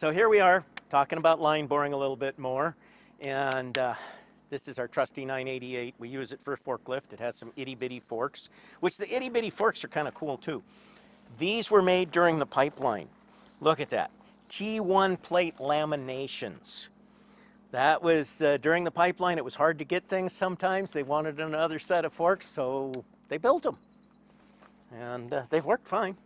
So here we are talking about line boring a little bit more. And uh, this is our trusty 988. We use it for a forklift. It has some itty bitty forks, which the itty bitty forks are kind of cool too. These were made during the pipeline. Look at that. T1 plate laminations. That was uh, during the pipeline. It was hard to get things sometimes. They wanted another set of forks, so they built them. And uh, they've worked fine.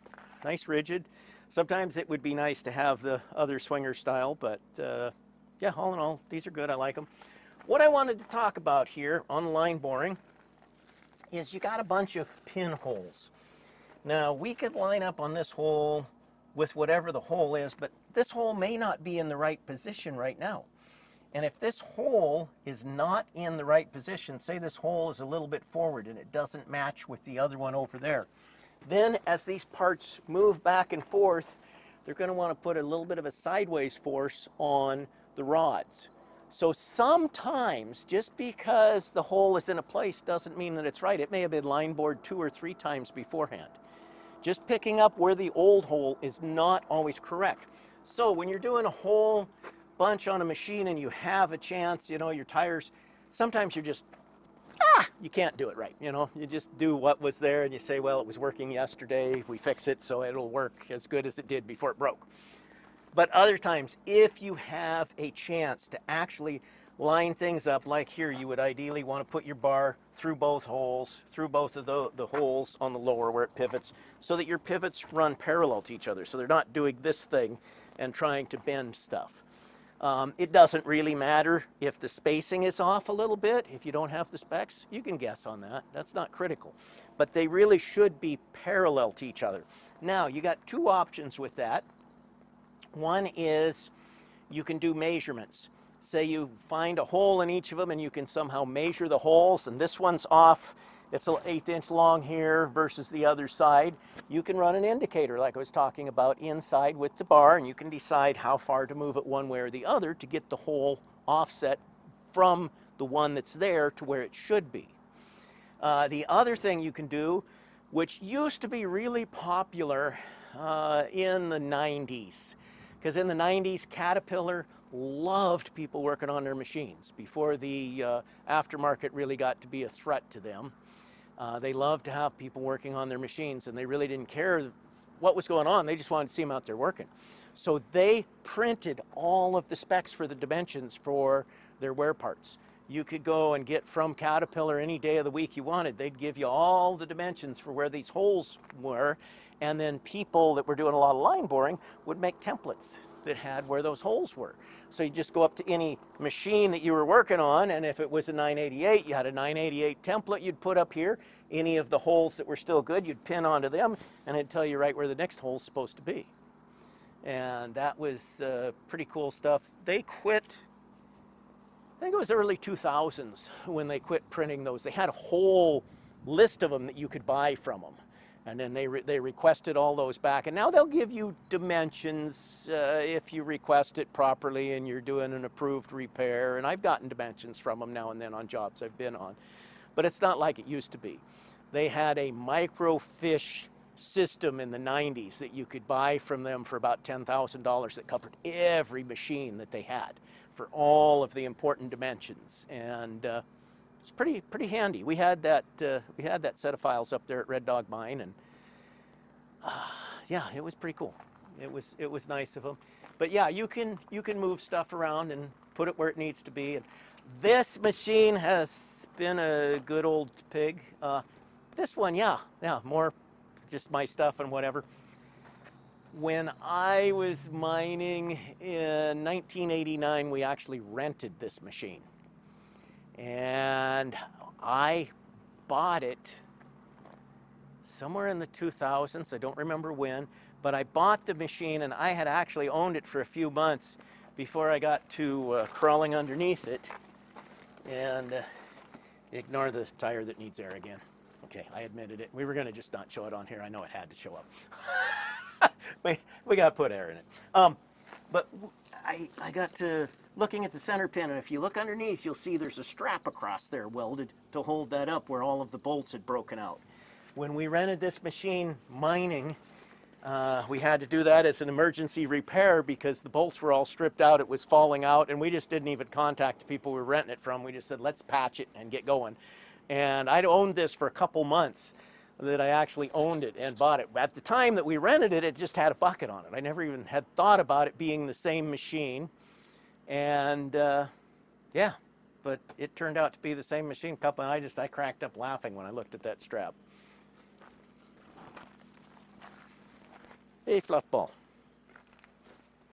Nice rigid. Sometimes it would be nice to have the other swinger style, but uh, yeah, all in all, these are good. I like them. What I wanted to talk about here on line boring is you got a bunch of pinholes. Now, we could line up on this hole with whatever the hole is, but this hole may not be in the right position right now. And if this hole is not in the right position, say this hole is a little bit forward and it doesn't match with the other one over there, then as these parts move back and forth, they're going to want to put a little bit of a sideways force on the rods. So sometimes, just because the hole is in a place doesn't mean that it's right. It may have been line bored two or three times beforehand. Just picking up where the old hole is not always correct. So when you're doing a whole bunch on a machine and you have a chance, you know, your tires, sometimes you're just you can't do it right. You know, you just do what was there and you say, well, it was working yesterday. We fix it so it'll work as good as it did before it broke. But other times, if you have a chance to actually line things up like here, you would ideally want to put your bar through both holes, through both of the, the holes on the lower where it pivots, so that your pivots run parallel to each other. So they're not doing this thing and trying to bend stuff. Um, it doesn't really matter if the spacing is off a little bit. If you don't have the specs, you can guess on that. That's not critical. But they really should be parallel to each other. Now, you got two options with that. One is you can do measurements. Say you find a hole in each of them and you can somehow measure the holes and this one's off it's an eighth inch long here versus the other side. You can run an indicator like I was talking about inside with the bar and you can decide how far to move it one way or the other to get the hole offset from the one that's there to where it should be. Uh, the other thing you can do, which used to be really popular uh, in the 90s, because in the 90s, Caterpillar loved people working on their machines before the uh, aftermarket really got to be a threat to them. Uh, they loved to have people working on their machines and they really didn't care what was going on. They just wanted to see them out there working. So they printed all of the specs for the dimensions for their wear parts. You could go and get from Caterpillar any day of the week you wanted. They'd give you all the dimensions for where these holes were. And then people that were doing a lot of line boring would make templates that had where those holes were. So you just go up to any machine that you were working on, and if it was a 988, you had a 988 template you'd put up here. Any of the holes that were still good, you'd pin onto them, and it'd tell you right where the next hole's supposed to be. And that was uh, pretty cool stuff. They quit, I think it was early 2000s when they quit printing those. They had a whole list of them that you could buy from them and then they, re they requested all those back. And now they'll give you dimensions uh, if you request it properly and you're doing an approved repair. And I've gotten dimensions from them now and then on jobs I've been on. But it's not like it used to be. They had a microfiche system in the 90s that you could buy from them for about $10,000 that covered every machine that they had for all of the important dimensions. And uh, it's pretty pretty handy. We had that uh, we had that set of files up there at Red Dog Mine, and uh, yeah, it was pretty cool. It was it was nice of them. But yeah, you can you can move stuff around and put it where it needs to be. And this machine has been a good old pig. Uh, this one, yeah, yeah, more just my stuff and whatever. When I was mining in 1989, we actually rented this machine and I bought it somewhere in the 2000s. I don't remember when, but I bought the machine and I had actually owned it for a few months before I got to uh, crawling underneath it. And uh, ignore the tire that needs air again. Okay, I admitted it. We were going to just not show it on here. I know it had to show up. we we got to put air in it. Um, but I, I got to looking at the center pin, and if you look underneath, you'll see there's a strap across there welded to hold that up where all of the bolts had broken out. When we rented this machine mining, Uh, we had to do that as an emergency repair because the bolts were all stripped out. It was falling out, and we just didn't even contact the people we were renting it from. We just said, let's patch it and get going. And I'd owned this for a couple months that I actually owned it and bought it. At the time that we rented it, it just had a bucket on it. I never even had thought about it being the same machine. And uh, yeah, but it turned out to be the same machine. Couple, and I just I cracked up laughing when I looked at that strap. Hey, fluff ball.